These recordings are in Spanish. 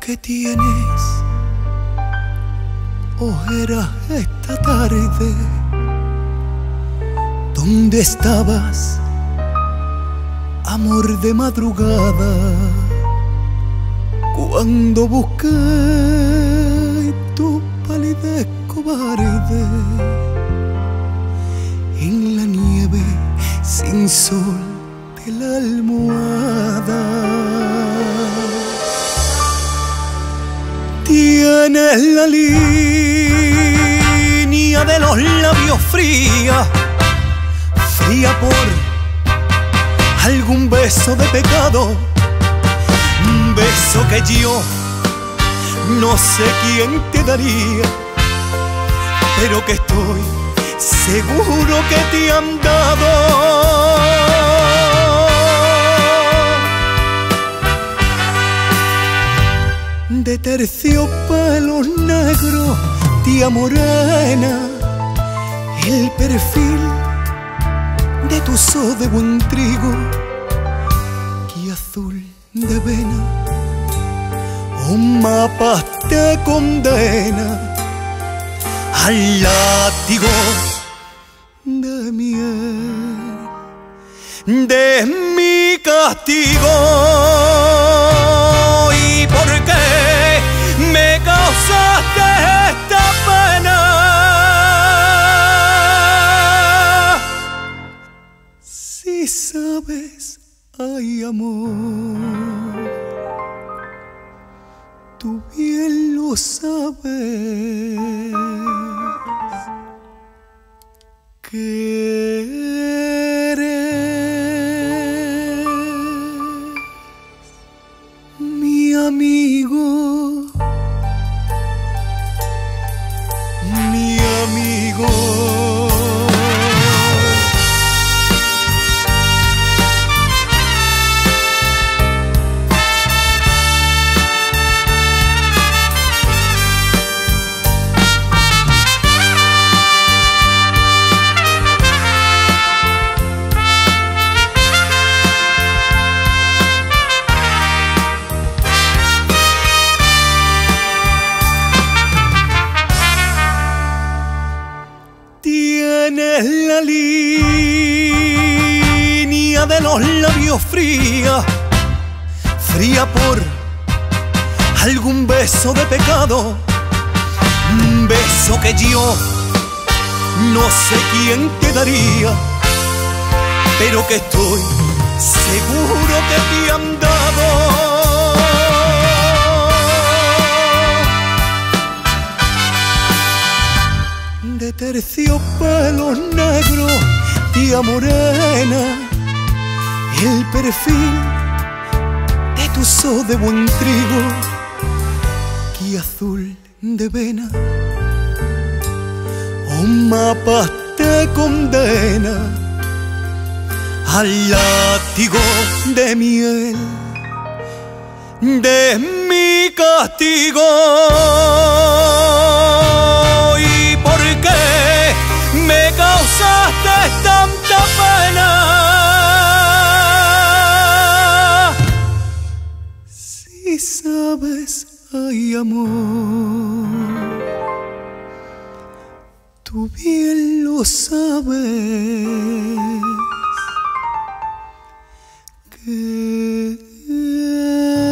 que tienes ojeras esta tarde. ¿Dónde estabas, amor de madrugada? Cuando busqué tu palidez cobarde en la nieve sin sol de la almohada. Tienes la línea de los labios fría, fría por algún beso de pecado, un beso que yo no sé quién te daría, pero que estoy seguro que te han dado. de terciopelo negro, tía morena, el perfil de tu so de buen trigo y azul de vena, un mapa te condena al látigo de miel, de mi castigo. Sabes, ay amor, tú bien lo sabes. Que eres mi amigo, mi amigo. Tienes la línea de los labios fría, fría por algún beso de pecado, un beso que yo no sé quién te daría, pero que estoy seguro que te han dado. De terciopelo negro, tía morena, el perfil de tu so de buen trigo y azul de vena, un mapa te condena al látigo de miel de mi castigo. Amor, tú bien lo sabes. Que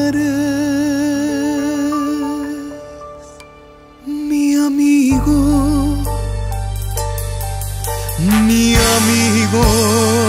eres mi amigo, mi amigo.